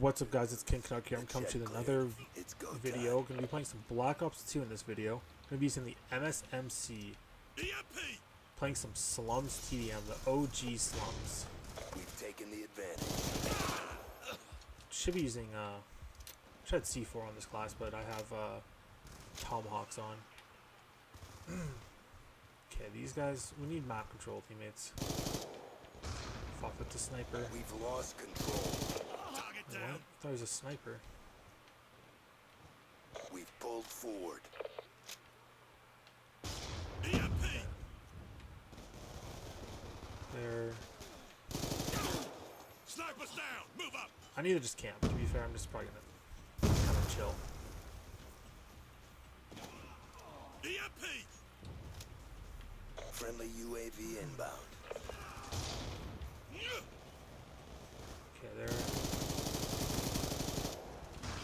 What's up guys, it's King Canuck here. I'm coming to another video. Gonna be playing some Black Ops 2 in this video. Gonna be using the MSMC. Playing some Slums TDM, the OG Slums. We've taken the advantage. Should be using, uh, should have C4 on this class, but I have, uh, Tomahawks on. okay, these guys, we need map control teammates. Fuck with the sniper. We've lost control. What? I thought he was a sniper. We've pulled forward. There. Snipers down! Move up! I need to just camp. To be fair, I'm just probably gonna kind of chill. EMP! Friendly UAV inbound. Okay, there.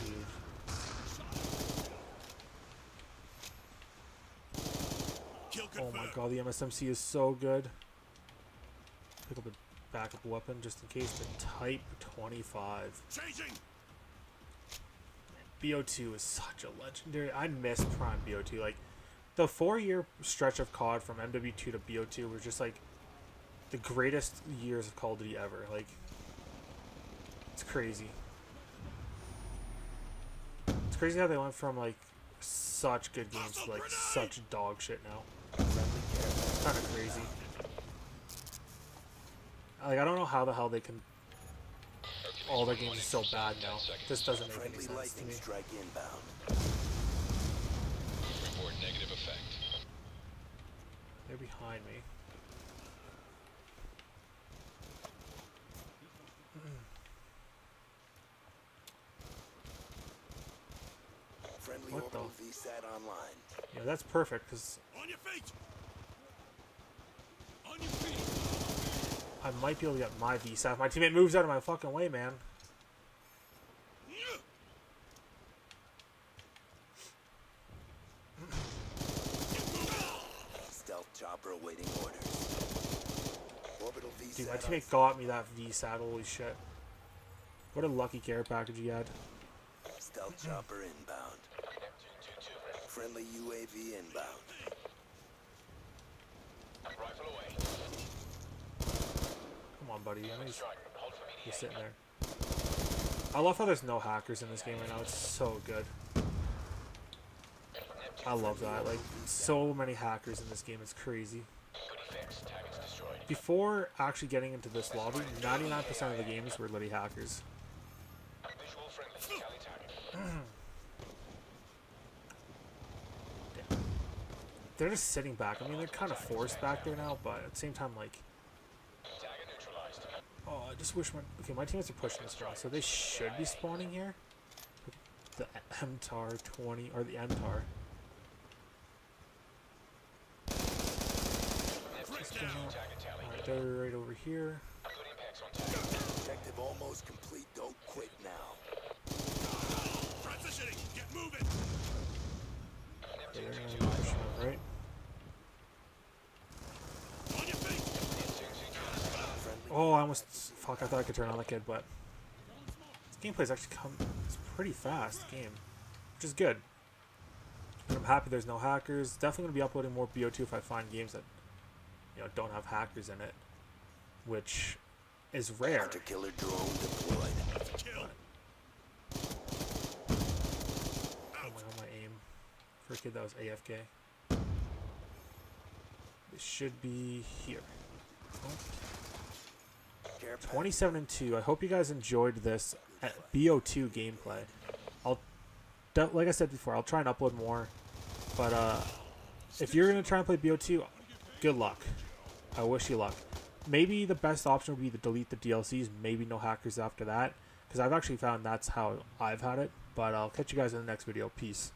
Dude. Kill Oh confirmed. my god, the MSMC is so good. Pick up a backup weapon just in case. The Type 25. Changing! BO2 is such a legendary. I miss Prime BO2. Like, the four year stretch of COD from MW2 to BO2 were just like the greatest years of Call of Duty ever. Like, it's crazy. It's crazy how they went from like such good games to like such dog shit now. It's kind of crazy. Like, I don't know how the hell they can. All their games are so bad now. This doesn't make any Friendly sense to lightning me. strike inbound. Report negative effect. They're behind me. Friendly What the- orbital VSAT online. Yeah, that's perfect because I might be able to get my VSAT. My teammate moves out of my fucking way, man. Stealth chopper awaiting orders. Orbital VSAT Dude, my on teammate got me that VSAT. Holy shit. What a lucky care package he had. Stealth chopper inbound. Friendly UAV inbound. Rifle away. On, buddy. I know he's, he's sitting there. I love how there's no hackers in this game right now. It's so good. I love that. Like, so many hackers in this game. It's crazy. Goodie fix. Targets destroyed. Before actually getting into this lobby, 99% of the games were literally hackers. Visual friendly. Tally target. They're just sitting back. I mean, they're kind of forced back there now, but at the same time, like. Oh, I just wish my okay, my teammates are pushing this far, so they should be spawning here. The MTAR 20 or the MTAR. Freak down! Target tally. Alright, they're right over here. Good impacts on target. Objective almost complete. Don't quit now. Transitioning! Get moving! Okay, they're gonna be pushing up, right? On your feet! Friendly Oh, I almost fuck. I thought I could turn on the kid, but this gameplay's actually come. It's pretty fast game, which is good. And I'm happy there's no hackers. Definitely gonna be uploading more BO2 if I find games that you know don't have hackers in it, which is rare. hunter killer drone deployed. Kill! Oh my oh my aim for a kid that was AFK. It should be here. Care package 27 and 2. I hope you guys enjoyed this uh, BO2 gameplay. I'll, like I said before, I'll try and upload more. But uh, if you're gonna try and play BO2, good luck. I wish you luck. Maybe the best option would be to delete the DLCs. Maybe no hackers after that, because I've actually found that's how I've had it. But I'll catch you guys in the next video. Peace.